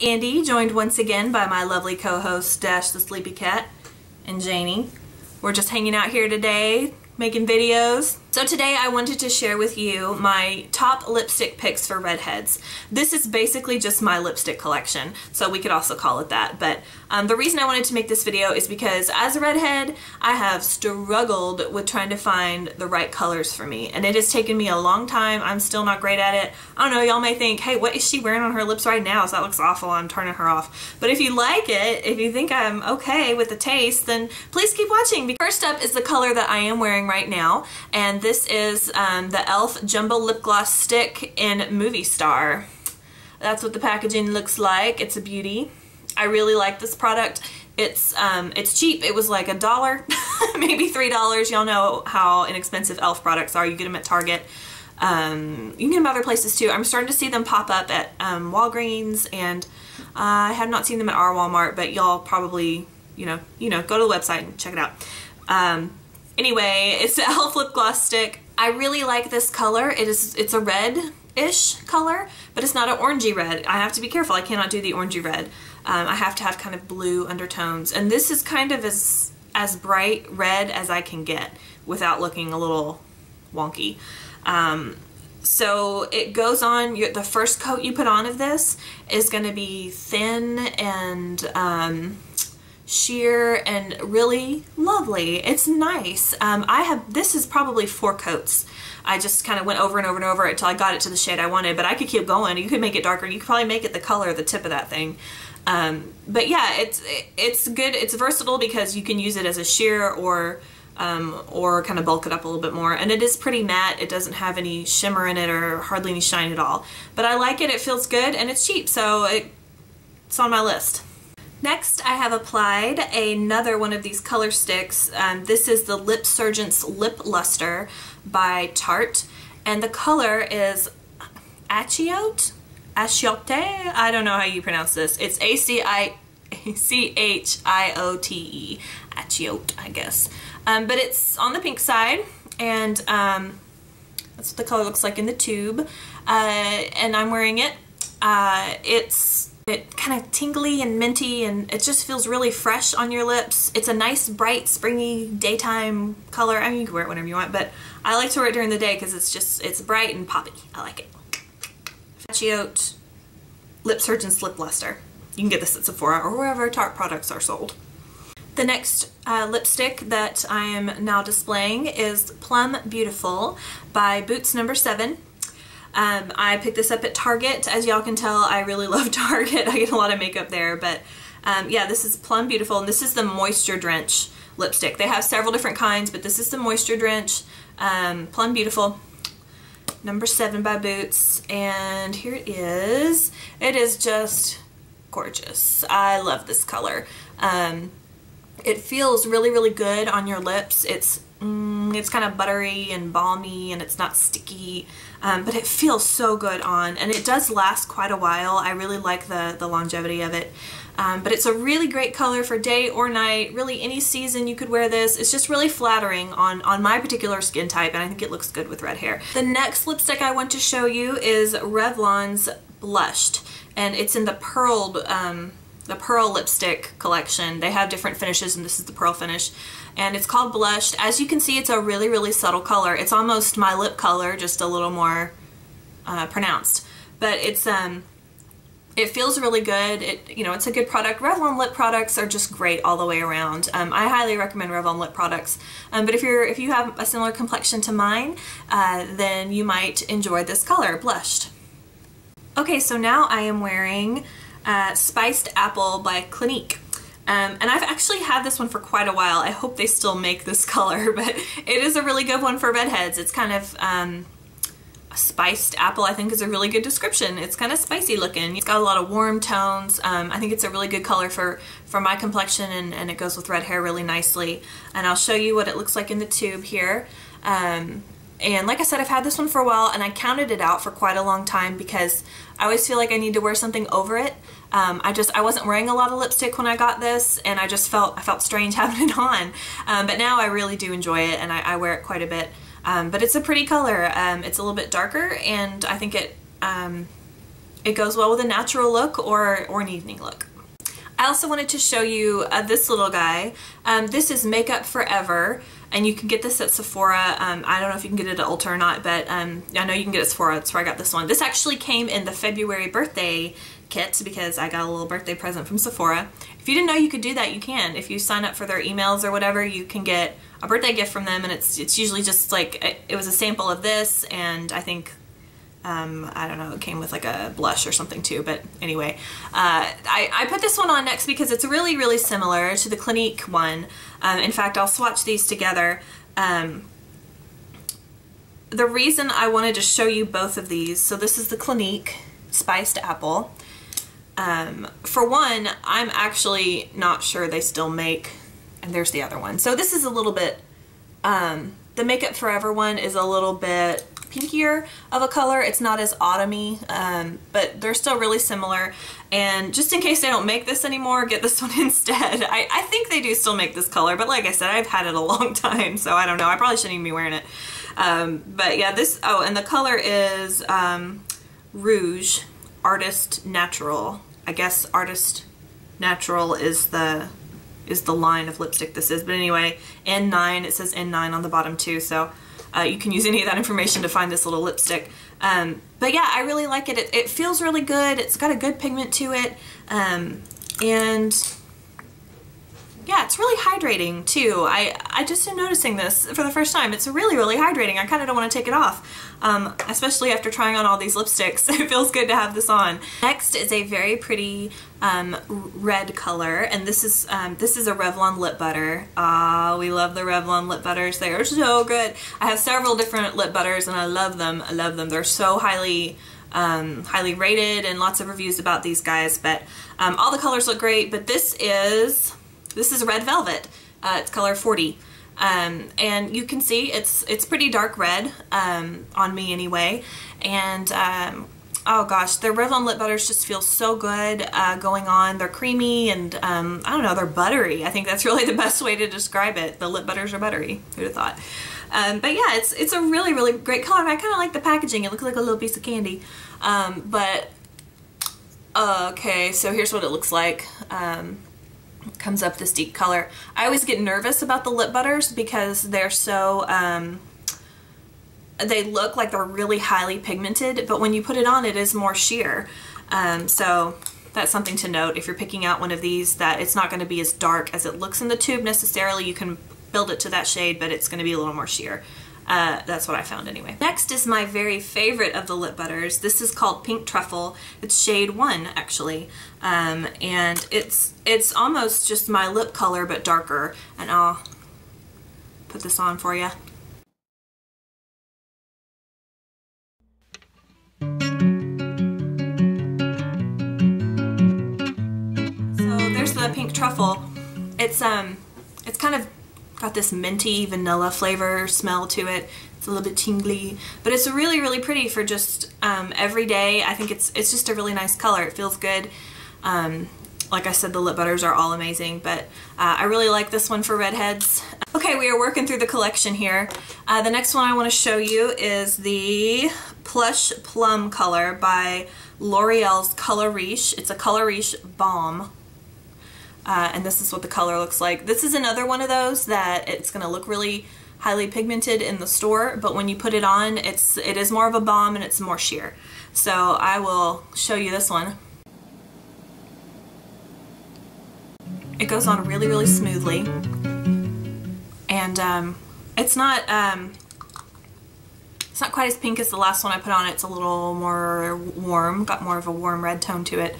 Andi, joined once again by my lovely co-host Dash the Sleepy Cat and Janie. We're just hanging out here today, making videos. So today I wanted to share with you my top lipstick picks for redheads. This is basically just my lipstick collection, so we could also call it that. But um, the reason I wanted to make this video is because as a redhead, I have struggled with trying to find the right colors for me. And it has taken me a long time. I'm still not great at it. I don't know, y'all may think, hey, what is she wearing on her lips right now? So that looks awful, I'm turning her off. But if you like it, if you think I'm okay with the taste, then please keep watching. First up is the color that I am wearing right now. And this is um, the e.l.f. Jumbo Lip Gloss Stick in Movie Star. That's what the packaging looks like. It's a beauty. I really like this product. It's um, it's cheap. It was like a dollar, maybe three dollars. Y'all know how inexpensive e.l.f. products are. You get them at Target. Um, you can get them other places too. I'm starting to see them pop up at um, Walgreens, and uh, I have not seen them at our Walmart, but y'all probably, you know, you know, go to the website and check it out. Um, Anyway, it's the e.l.f. lip gloss stick. I really like this color. It is, it's a red-ish color, but it's not an orangey red. I have to be careful. I cannot do the orangey red. Um, I have to have kind of blue undertones. And this is kind of as, as bright red as I can get without looking a little wonky. Um, so it goes on, the first coat you put on of this is going to be thin and um, sheer and really lovely. It's nice. Um, I have, this is probably four coats. I just kind of went over and over and over until I got it to the shade I wanted, but I could keep going. You could make it darker. You could probably make it the color of the tip of that thing. Um, but yeah, it's, it's good. It's versatile because you can use it as a sheer or um, or kind of bulk it up a little bit more. And it is pretty matte. It doesn't have any shimmer in it or hardly any shine at all. But I like it. It feels good and it's cheap. So it, it's on my list. Next, I have applied another one of these color sticks. Um, this is the Lip Surgence Lip Luster by Tarte, and the color is Achiote? Achiote? I don't know how you pronounce this. It's A-C-I-C-H-I-O-T-E. Achiote, I guess. Um, but it's on the pink side, and um, that's what the color looks like in the tube. Uh, and I'm wearing it. Uh, it's it kind of tingly and minty and it just feels really fresh on your lips. It's a nice, bright, springy, daytime color. I mean, you can wear it whenever you want, but I like to wear it during the day because it's just, it's bright and poppy. I like it. Achiote Lip Surgence Lip Luster. You can get this at Sephora or wherever Tarte products are sold. The next uh, lipstick that I am now displaying is Plum Beautiful by Boots Number 7. Um, I picked this up at Target. As y'all can tell, I really love Target. I get a lot of makeup there, but um, yeah, this is Plum Beautiful, and this is the Moisture Drench lipstick. They have several different kinds, but this is the Moisture Drench um, Plum Beautiful number seven by Boots, and here it is. It is just gorgeous. I love this color. Um, it feels really, really good on your lips. It's mm, it's kind of buttery and balmy and it's not sticky, um, but it feels so good on and it does last quite a while. I really like the, the longevity of it. Um, but it's a really great color for day or night, really any season you could wear this. It's just really flattering on, on my particular skin type and I think it looks good with red hair. The next lipstick I want to show you is Revlon's Blushed and it's in the pearled um, the pearl lipstick collection. They have different finishes and this is the pearl finish. And it's called Blushed. As you can see, it's a really, really subtle color. It's almost my lip color, just a little more uh, pronounced. But it's, um, it feels really good. It, you know, it's a good product. Revlon lip products are just great all the way around. Um, I highly recommend Revlon lip products. Um, but if you're, if you have a similar complexion to mine, uh, then you might enjoy this color, Blushed. Okay, so now I am wearing uh, Spiced Apple by Clinique. Um, and I've actually had this one for quite a while. I hope they still make this color, but it is a really good one for redheads. It's kind of um, spiced apple, I think is a really good description. It's kind of spicy looking. It's got a lot of warm tones. Um, I think it's a really good color for, for my complexion and, and, it goes with red hair really nicely. And I'll show you what it looks like in the tube here. And like I said, I've had this one for a while and I counted it out for quite a long time because I always feel like I need to wear something over it. Um, I just, I wasn't wearing a lot of lipstick when I got this and I just felt, I felt strange having it on. Um, but now I really do enjoy it and I, I wear it quite a bit. Um, but it's a pretty color. Um, it's a little bit darker and I think it, um, it goes well with a natural look or, or an evening look. I also wanted to show you uh, this little guy. Um, this is Makeup Forever and you can get this at Sephora. Um, I don't know if you can get it at Ulta or not, but um, I know you can get it at Sephora. That's where I got this one. This actually came in the February birthday kit because I got a little birthday present from Sephora. If you didn't know you could do that, you can. If you sign up for their emails or whatever, you can get a birthday gift from them and it's it's usually just like, it was a sample of this and I think um, I don't know, it came with like a blush or something too, but anyway. Uh, I, I put this one on next because it's really, really similar to the Clinique one. Um, in fact, I'll swatch these together. Um, the reason I wanted to show you both of these, so this is the Clinique Spiced Apple. Um, for one, I'm actually not sure they still make, and there's the other one. So this is a little bit, um, the Makeup Forever one is a little bit pinkier of a color. It's not as autumny, um, but they're still really similar. And just in case they don't make this anymore, get this one instead. I, I think they do still make this color, but like I said, I've had it a long time, so I don't know. I probably shouldn't even be wearing it. Um, but yeah, this, oh, and the color is um, Rouge Artist Natural. I guess Artist Natural is the is the line of lipstick this is. But anyway, N9, it says N9 on the bottom too, so uh, you can use any of that information to find this little lipstick. Um, but yeah, I really like it. it. it. feels really good. It's got a good pigment to it. Um, and yeah, it's really hydrating too. I, I just am noticing this for the first time. It's really, really hydrating. I kind of don't want to take it off, um, especially after trying on all these lipsticks. it feels good to have this on. Next is a very pretty um, red color, and this is um, this is a Revlon lip butter. Ah, we love the Revlon lip butters. They are so good. I have several different lip butters, and I love them. I love them. They're so highly um, highly rated and lots of reviews about these guys, but um, all the colors look great, but this is this is Red Velvet. Uh, it's color 40. Um, and you can see it's it's pretty dark red um, on me anyway. And um, oh gosh, the Revlon lip butters just feel so good uh, going on. They're creamy and um, I don't know, they're buttery. I think that's really the best way to describe it. The lip butters are buttery. Who'd have thought? Um, but yeah, it's it's a really really great color. I kind of like the packaging. It looks like a little piece of candy. Um, but okay, so here's what it looks like. Um, comes up this deep color. I always get nervous about the lip butters because they're so, um, they look like they're really highly pigmented, but when you put it on, it is more sheer. Um, so that's something to note if you're picking out one of these that it's not going to be as dark as it looks in the tube necessarily. You can build it to that shade, but it's going to be a little more sheer. Uh, that's what I found anyway. Next is my very favorite of the lip butters. This is called Pink Truffle. It's shade one actually. Um, and it's, it's almost just my lip color but darker. And I'll put this on for you. So there's the pink truffle. It's um, it's kind of got this minty vanilla flavor smell to it. It's a little bit tingly, but it's really, really pretty for just um, every day. I think it's it's just a really nice color. It feels good. Um, like I said, the lip butters are all amazing, but uh, I really like this one for redheads. Okay, we are working through the collection here. Uh, the next one I want to show you is the Plush Plum color by L'Oreal's Color Riche. It's a Color Riche Balm uh, and this is what the color looks like. This is another one of those that it's going to look really highly pigmented in the store, but when you put it on, it's it is more of a balm and it's more sheer. So I will show you this one. It goes on really, really smoothly. And um, it's not um, it's not quite as pink as the last one I put on. It's a little more warm, got more of a warm red tone to it.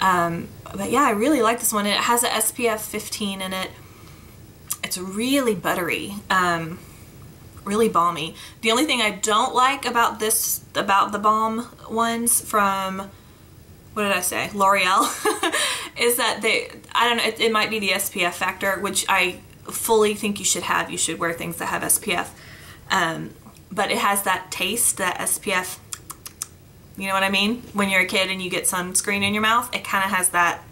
Um, but yeah, I really like this one. It has a SPF 15 in it. It's really buttery, um, really balmy. The only thing I don't like about this, about the balm ones from, what did I say, L'Oreal, is that they, I don't know, it, it might be the SPF factor, which I fully think you should have. You should wear things that have SPF. Um, but it has that taste, that SPF you know what I mean? When you're a kid and you get sunscreen in your mouth, it kind of has that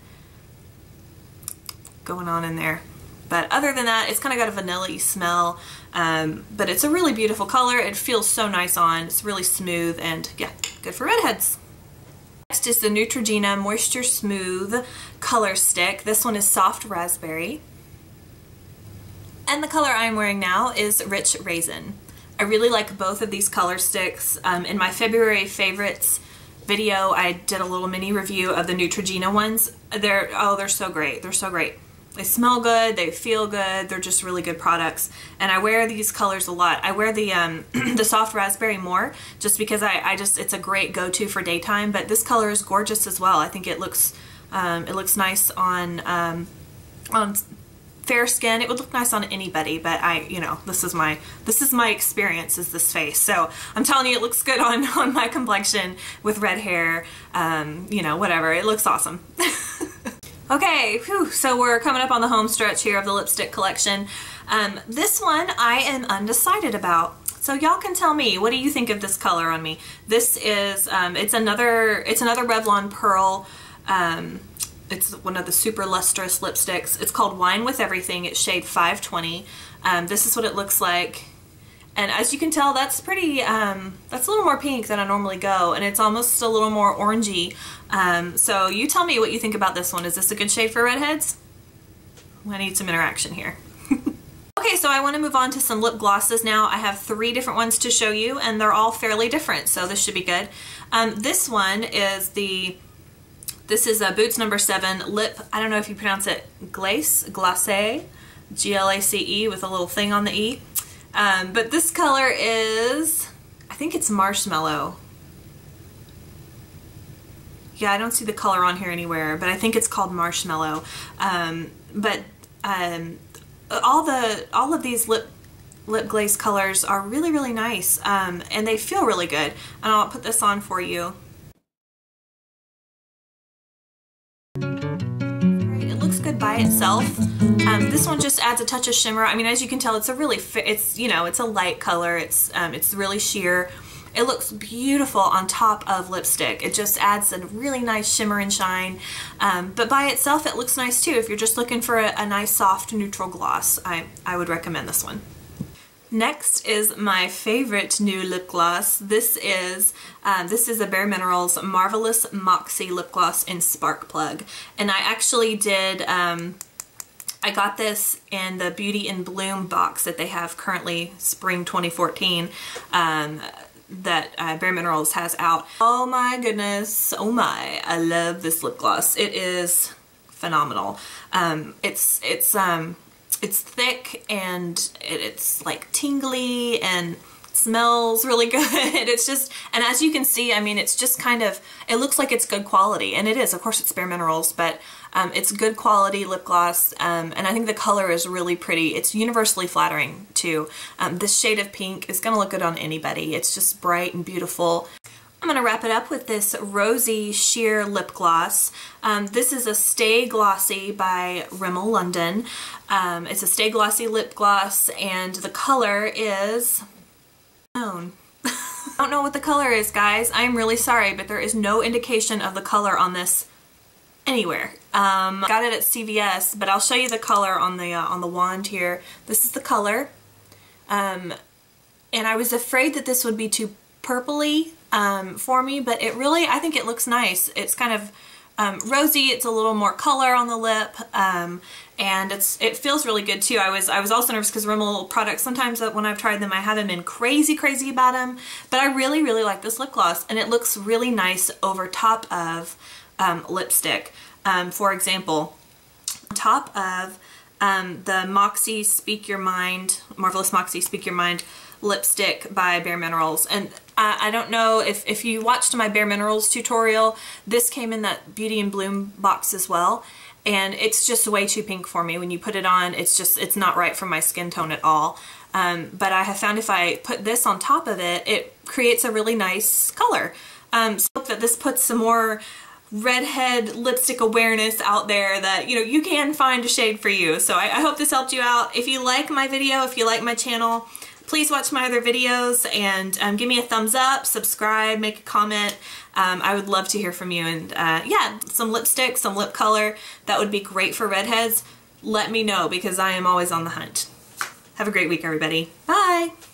going on in there. But other than that, it's kind of got a vanilla smell, um, but it's a really beautiful color. It feels so nice on. It's really smooth and yeah, good for redheads. Next is the Neutrogena Moisture Smooth Color Stick. This one is Soft Raspberry. And the color I'm wearing now is Rich Raisin. I really like both of these color sticks. Um, in my February favorites video, I did a little mini review of the Neutrogena ones. They're, oh, they're so great. They're so great. They smell good, they feel good, they're just really good products. And I wear these colors a lot. I wear the um, the soft raspberry more just because I, I just, it's a great go-to for daytime, but this color is gorgeous as well. I think it looks, um, it looks nice on, um, on fair skin. It would look nice on anybody, but I, you know, this is my, this is my experience is this face. So I'm telling you, it looks good on, on my complexion with red hair, um, you know, whatever. It looks awesome. Okay, whew, so we're coming up on the home stretch here of the lipstick collection. Um, this one I am undecided about. So y'all can tell me, what do you think of this color on me? This is, um, it's another, it's another Revlon Pearl. Um, it's one of the super lustrous lipsticks. It's called Wine with Everything. It's shade 520. Um, this is what it looks like. And as you can tell, that's pretty, um, that's a little more pink than I normally go, and it's almost a little more orangey. Um, so you tell me what you think about this one. Is this a good shade for redheads? I need some interaction here. okay, so I want to move on to some lip glosses now. I have three different ones to show you, and they're all fairly different, so this should be good. Um, this one is the, this is a Boots number seven lip, I don't know if you pronounce it glace, glacé, G-L-A-C-E with a little thing on the E. Um, but this color is, I think it's marshmallow. Yeah, I don't see the color on here anywhere, but I think it's called marshmallow. Um, but um, all the all of these lip lip glaze colors are really really nice um, and they feel really good. And I'll put this on for you. By itself. Um, this one just adds a touch of shimmer. I mean, as you can tell, it's a really, it's, you know, it's a light color. It's, um, it's really sheer. It looks beautiful on top of lipstick. It just adds a really nice shimmer and shine. Um, but by itself, it looks nice too. If you're just looking for a, a nice soft neutral gloss, I, I would recommend this one. Next is my favorite new lip gloss. This is um, this is a Bare Minerals Marvelous Moxie Lip Gloss in Spark Plug. And I actually did, um, I got this in the Beauty in Bloom box that they have currently spring 2014 um, that uh, Bare Minerals has out. Oh my goodness, oh my, I love this lip gloss. It is phenomenal. Um, it's, it's, um, it's thick and it, it's like tingly and smells really good. it's just, and as you can see, I mean, it's just kind of, it looks like it's good quality, and it is. Of course, it's Bare Minerals, but um, it's good quality lip gloss, um, and I think the color is really pretty. It's universally flattering, too. Um, this shade of pink is going to look good on anybody. It's just bright and beautiful. I'm going to wrap it up with this Rosy Sheer Lip Gloss. Um, this is a Stay Glossy by Rimmel London. Um, it's a Stay Glossy lip gloss and the color is... I don't know what the color is, guys. I'm really sorry, but there is no indication of the color on this anywhere. Um, got it at CVS, but I'll show you the color on the uh, on the wand here. This is the color. Um, and I was afraid that this would be too purpley um, for me, but it really, I think it looks nice. It's kind of um, rosy, it's a little more color on the lip, um, and it's it feels really good too. I was I was also nervous because Rimmel products, sometimes when I've tried them, I haven't been crazy, crazy about them, but I really, really like this lip gloss, and it looks really nice over top of um, lipstick. Um, for example, top of um, the Moxie Speak Your Mind, Marvelous Moxie Speak Your Mind lipstick by Bare Minerals. And I, I don't know if, if you watched my Bare Minerals tutorial, this came in that Beauty and Bloom box as well. And it's just way too pink for me. When you put it on, it's just, it's not right for my skin tone at all. Um, but I have found if I put this on top of it, it creates a really nice color. Um, so that this puts some more redhead lipstick awareness out there that you know you can find a shade for you so I, I, hope this helped you out if you like my video if you like my channel please watch my other videos and um, give me a thumbs up subscribe make a comment. Um, I would love to hear from you and uh, yeah some lipstick some lip color. That would be great for redheads. Let me know because I am always on the hunt. Have a great week everybody. Bye